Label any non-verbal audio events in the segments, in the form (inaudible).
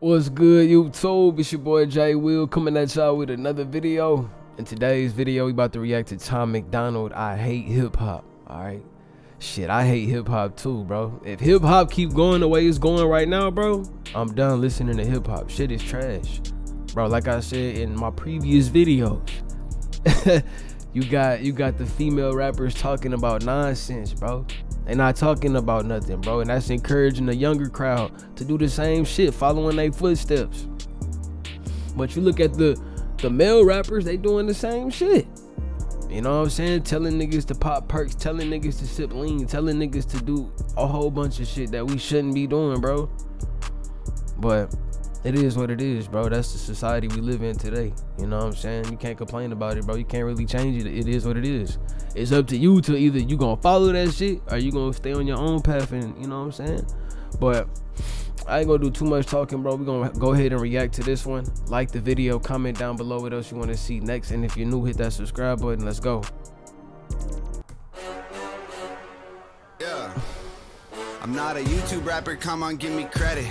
What's good, YouTube? It's your boy Jay Will coming at y'all with another video. In today's video, we about to react to Tom Macdonald. I hate hip hop. All right, shit, I hate hip hop too, bro. If hip hop keep going the way it's going right now, bro, I'm done listening to hip hop. Shit is trash, bro. Like I said in my previous videos, (laughs) you got you got the female rappers talking about nonsense, bro. They not talking about nothing, bro. And that's encouraging the younger crowd to do the same shit, following their footsteps. But you look at the the male rappers, they doing the same shit. You know what I'm saying? Telling niggas to pop perks, telling niggas to sip lean, telling niggas to do a whole bunch of shit that we shouldn't be doing, bro. But it is what it is, bro. That's the society we live in today. You know what I'm saying? You can't complain about it, bro. You can't really change it. It is what it is. It's up to you to either you gonna follow that shit or you gonna stay on your own path and you know what I'm saying? But I ain't gonna do too much talking, bro. we gonna go ahead and react to this one. Like the video, comment down below what else you wanna see next. And if you're new, hit that subscribe button. Let's go. Yeah. I'm not a YouTube rapper, come on, give me credit.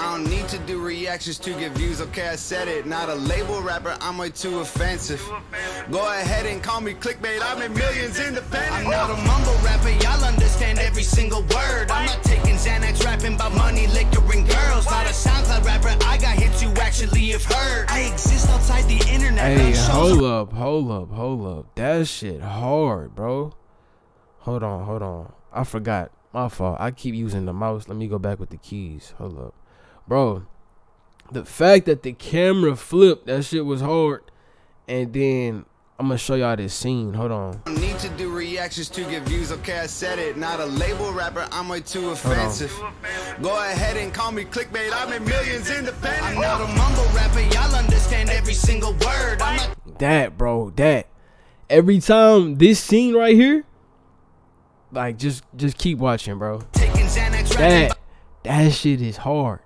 I don't need to do reactions to get views, okay, I said it. Not a label rapper, I'm way too offensive. Go ahead and call me clickbait, I made millions independent. I'm not a mumble rapper, y'all understand every single word. I'm not taking Xanax rapping about money, liquor, and girls. Not a SoundCloud rapper, I got hits you actually have heard. I exist outside the internet. Hey, hold up, hold up, hold up. That shit hard, bro. Hold on, hold on. I forgot. My fault. I keep using the mouse. Let me go back with the keys. Hold up bro. The fact that the camera flipped, that shit was hard. And then I'm gonna show y'all this scene. Hold on. Need to do reactions to get views. Okay, I said it. Not a label rapper. I'm way too offensive. Go ahead and call me clickbait. I made millions independent. I'm not a mumble rapper. Y'all understand every single word. I'm a. that, bro. That. Every time this scene right here, like just just keep watching, bro. That that shit is hard.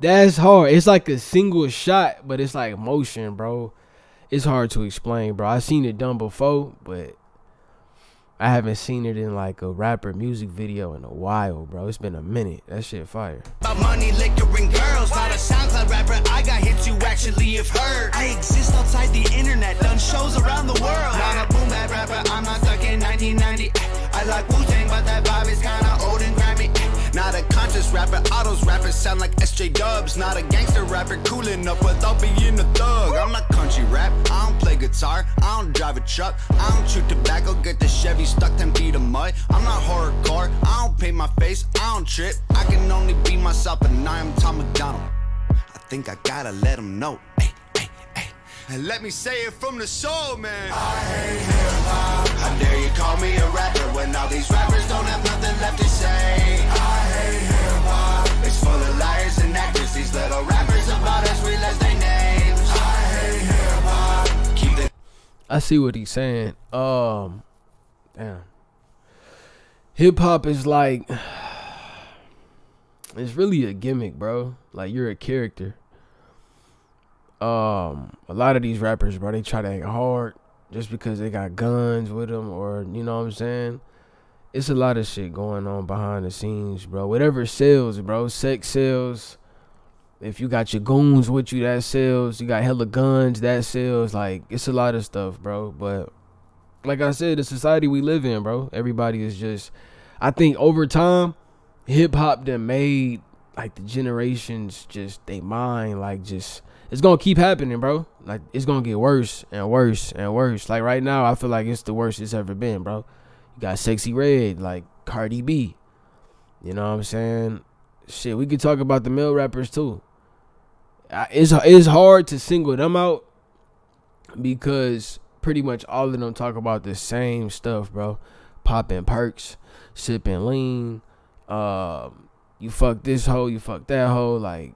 That's hard. It's like a single shot, but it's like motion, bro. It's hard to explain, bro. I've seen it done before, but I haven't seen it in like a rapper music video in a while, bro. It's been a minute. That shit fire. Autos rappers sound like SJ Dubs. Not a gangster rapper, cool enough without being a thug. I'm not country rap, I don't play guitar, I don't drive a truck, I don't chew tobacco, get the Chevy stuck 10 feet of mud. I'm not horrorcore, I don't paint my face, I don't trip. I can only be myself, and I am Tom Macdonald. I think I gotta let them know. Hey, hey, hey. And let me say it from the soul, man. I hate hip hop. How dare you call me a rapper when all these rappers don't have nothing left to say? I see what he's saying. Um, damn. Hip hop is like, (sighs) it's really a gimmick, bro. Like you're a character. Um, a lot of these rappers, bro, they try to act hard just because they got guns with them, or you know what I'm saying. It's a lot of shit going on behind the scenes, bro. Whatever sells, bro. Sex sells if you got your goons with you, that sells. You got hella guns, that sells. Like it's a lot of stuff, bro. But like I said, the society we live in, bro. Everybody is just. I think over time, hip hop that made like the generations just they mind like just it's gonna keep happening, bro. Like it's gonna get worse and worse and worse. Like right now, I feel like it's the worst it's ever been, bro. You got Sexyy Red, like Cardi B. You know what I'm saying? Shit, we could talk about the male rappers too it's it's hard to single them out because pretty much all of them talk about the same stuff, bro. Popping perks, sipping lean, um, you fuck this hoe, you fuck that hoe. Like,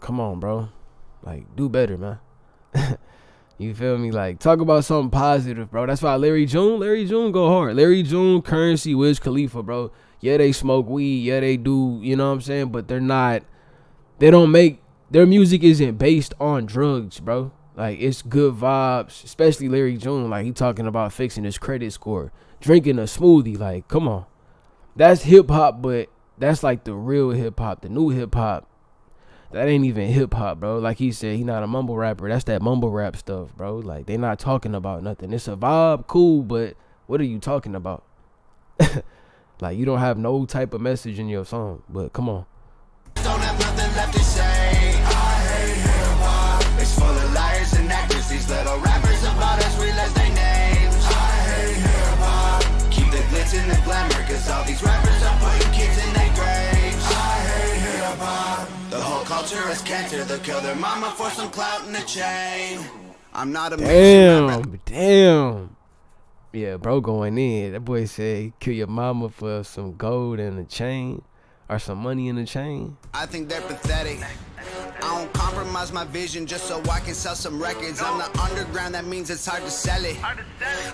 come on, bro. Like, do better, man. (laughs) you feel me? Like, talk about something positive, bro. That's why Larry June, Larry June go hard. Larry June, Curren$y, Wiz Khalifa, bro. Yeah, they smoke weed. Yeah, they do. You know what I'm saying? But they're not. They don't make their music isn't based on drugs, bro. Like it's good vibes, especially Larry June. Like he talking about fixing his credit score, drinking a smoothie. Like, come on, that's hip hop, but that's like the real hip hop, the new hip hop. That ain't even hip hop, bro. Like he said, he not a mumble rapper. That's that mumble rap stuff, bro. Like they not talking about nothing. It's a vibe, cool, but what are you talking about? (laughs) like you don't have no type of message in your song. But come on. Culture is cancer. They'll kill their mama for some clout and a chain. I'm not a Damn, damn. Yeah, bro, going in. That boy said kill your mama for some gold and a chain, or some money in a chain. I think they're pathetic. I don't compromise my vision just so I can sell some records. I'm the underground, that means it's hard to sell it.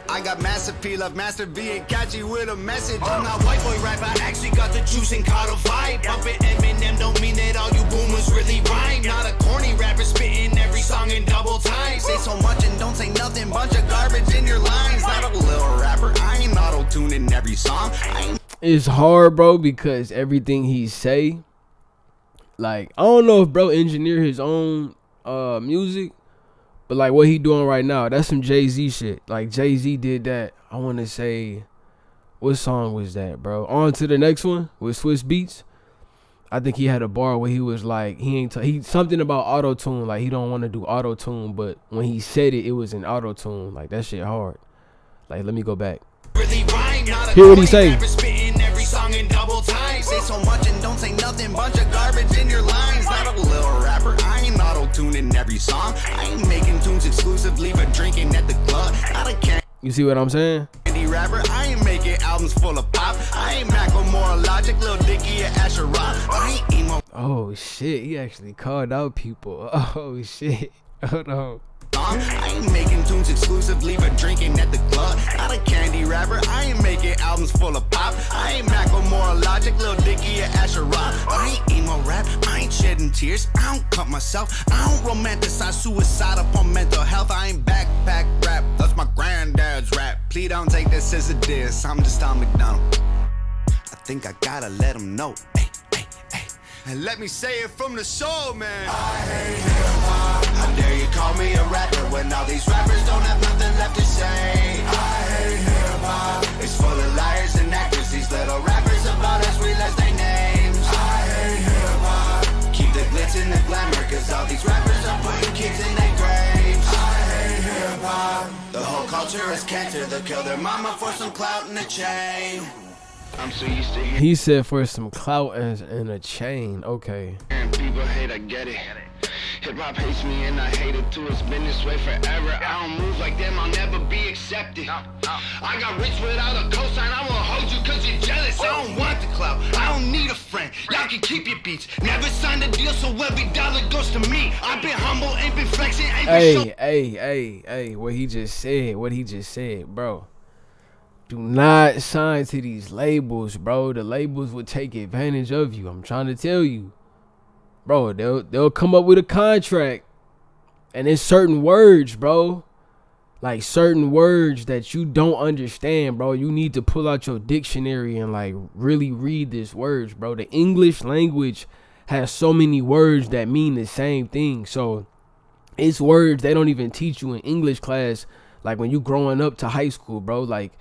I got mass appeal of Master V and catchy with a message. I'm not white boy rap, I actually got the juice and caught a vibe. Bumping Eminem don't mean that all you boomers really rhyme. Not a corny rapper spitting every song in double time. Say so much and don't say nothing, bunch of garbage in your lines. Not a little rapper, I ain't auto tuning every song. I ain't It's hard, bro, because everything he say, like I don't know if bro engineer his own uh music, but like what he doing right now, that's some Jay Z shit. Like Jay Z did that. I want to say, what song was that, bro? On to the next one with Swizz Beatz. I think he had a bar where he was like, he ain't t- he something about auto tune, like he don't want to do auto tune, but when he said it, it was an auto tune. Like that shit hard. Like let me go back. really rhyme. Hear what he say. Nothing. Bunch of garbage in your lines. Not a little rapper. I ain't auto tuning every song. I ain't making tunes exclusively but drinking at the club. Not a candy You see what I'm saying? rapper. I ain't making albums full of pop. I ain't Macklemore, Logic, Lil Dicky, or Asher Roth. I ain't emo. Oh shit, he actually called out people. (laughs) Oh shit. Hold on. I ain't making tunes exclusively but drinking at the club. Not a candy rapper. I ain't making albums full of pop. I ain't Macklemore, Logic, Lil Dicky, or Asher Roth. I ain't emo rap. I ain't shedding tears. I don't cut myself. I don't romanticize suicide upon mental health. I ain't backpack rap. That's my granddad's rap. Please don't take this as a diss. I'm just on Macdonald. I think I gotta let him know. Hey, hey, hey. And let me say it from the soul, man. I hate hip. How dare you culture is cancer. They'll kill their mama for some clout and a chain. I'm so used to He said for some clout and, and a chain. Okay. people hate, I get it. Hip hop hates me and I hate it too. It's been this way forever. I don't move like them, I'll never be accepted. I got rich without a cosign. I won't hold you cause you're jealous. I don't want the clout. I don't need a friend. Y'all can keep your beats. Never signed a deal, so every dollar goes to me. I've been humble, ain't been flexing, ain't been. Hey, hey, hey, hey, what he just said, what he just said, bro. Do not sign to these labels, bro. The labels will take advantage of you. I'm trying to tell you. Bro, they'll they'll come up with a contract. And it's certain words, bro. Like certain words that you don't understand, bro. You need to pull out your dictionary and like really read these words, bro. The English language has so many words that mean the same thing. So it's words they don't even teach you in English class like when you growing up to high school, bro. Like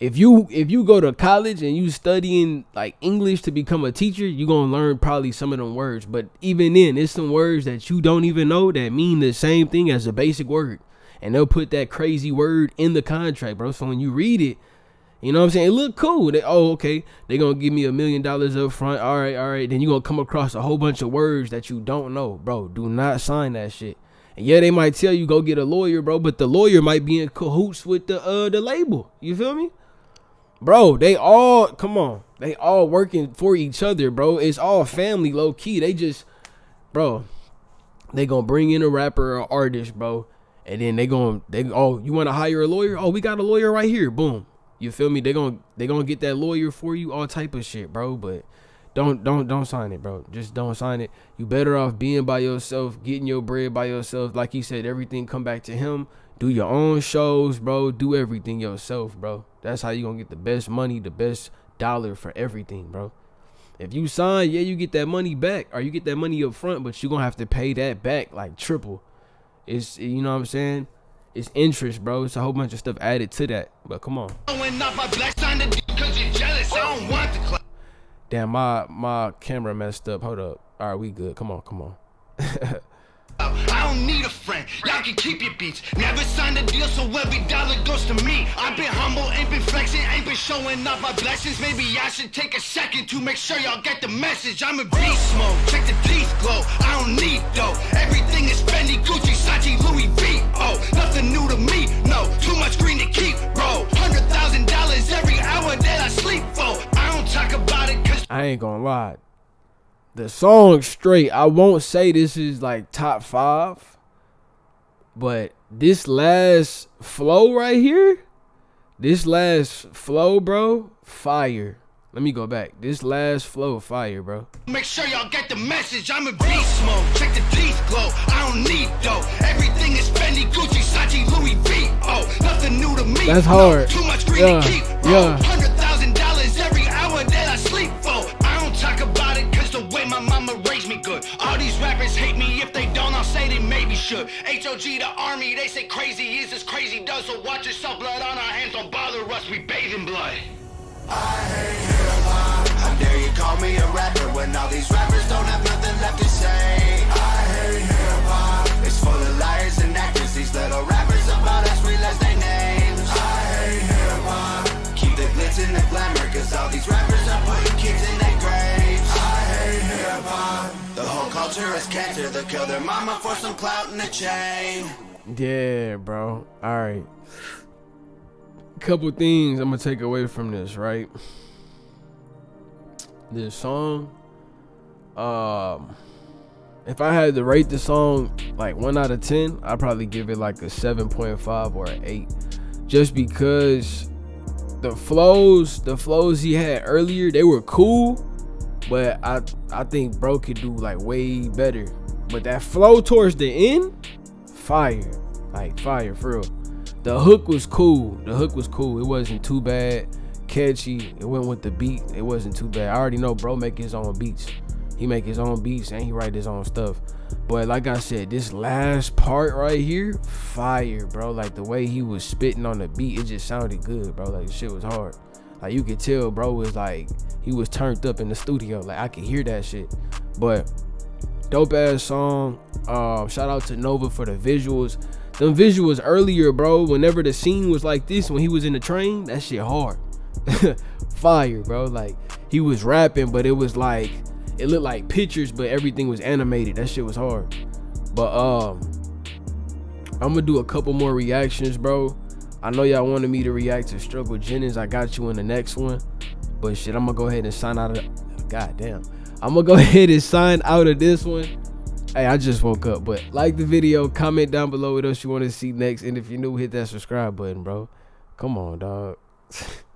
if you if you go to college and you studying like English to become a teacher, you're gonna learn probably some of them words. But even then, it's some words that you don't even know that mean the same thing as a basic word. And they'll put that crazy word in the contract, bro. So when you read it, you know what I'm saying? It look cool. They, oh, okay. They're gonna give me a million dollars up front. All right, all right. Then you're gonna come across a whole bunch of words that you don't know, bro. Do not sign that shit. And yeah, they might tell you go get a lawyer, bro, but the lawyer might be in cahoots with the uh the label. You feel me? Bro, they all come on. They all working for each other, bro. It's all family, low key. They just, bro, they gonna bring in a rapper or artist, bro, and then they gonna they oh you want to hire a lawyer? Oh, we got a lawyer right here. Boom. You feel me? They gonna they gonna get that lawyer for you, all type of shit, bro. But don't don't don't sign it, bro. Just don't sign it. You better off being by yourself, getting your bread by yourself. Like he said, everything come back to him. Do your own shows, bro. Do everything yourself, bro. That's how you gonna get the best money, the best dollar for everything, bro. If you sign, yeah, you get that money back, or you get that money up front, but you're gonna have to pay that back like triple. It's you know what I'm saying? It's interest, bro. It's a whole bunch of stuff added to that. But come on. Damn, my my camera messed up. Hold up. All right, we good. Come on, come on. (laughs) I don't need a friend. Y'all can keep your beats. Never signed a deal, so every dollar goes to me. I've been humble, ain't been flexing, ain't been showing off my blessings. Maybe I should take a second to make sure y'all get the message. I'm a beast mode. I ain't gonna lie. The song straight, I won't say this is like top five, but this last flow right here, this last flow, bro, fire. Let me go back. This last flow, of fire, bro. Make sure y'all get the message. I'm a beast mode. Check the teeth glow. I don't need dough. Everything is Fendi, Gucci, Sachi, Louis V. Oh, nothing new to me. That's hard. No, too much green Yeah, to keep. Bro. yeah. Should. HOG, the army, they say crazy is as crazy does. So watch yourself, blood on our hands. Don't bother us. We bathe in blood. How dare you call me a rapper when all these rappers don't have nothing left to say? I hate hip hop. It's full of liars and actors. These little rappers about us realize their names. I hate hip hop. Keep the glitz and the glamour, cause all these rappers culture is cancer. They'll kill their mama for some clout and a chain. Yeah, bro. All right. Couple things I'm gonna take away from this, right? This song, um, if I had to rate the song like one out of ten, I'd probably give it like a seven point five or an eight, just because the flows, the flows he had earlier, they were cool, but I I think bro could do like way better. But that flow towards the end, fire, like fire for real. The hook was cool. The hook was cool. It wasn't too bad, catchy. It went with the beat. It wasn't too bad. I already know bro make his own beats. He make his own beats and he write his own stuff. But like I said, this last part right here, fire, bro. Like the way he was spitting on the beat, it just sounded good, bro. Like shit was hard. Like you could tell, bro was like he was turned up in the studio. Like I could hear that shit. But dope ass song. Um, shout out to Nova for the visuals. Them visuals earlier, bro. Whenever the scene was like this, when he was in the train, that shit hard. (laughs) Fire, bro. Like he was rapping, but it was like it looked like pictures, but everything was animated. That shit was hard. But um, I'm gonna do a couple more reactions, bro. I know y'all wanted me to react to Struggle Jennings. I got you in the next one. But shit, I'm gonna go ahead and sign out of. God damn. I'm gonna go (laughs) ahead and sign out of this one. Hey, I just woke up, but like the video, comment down below what else you want to see next, and if you're new, hit that subscribe button, bro. Come on, dog. (laughs)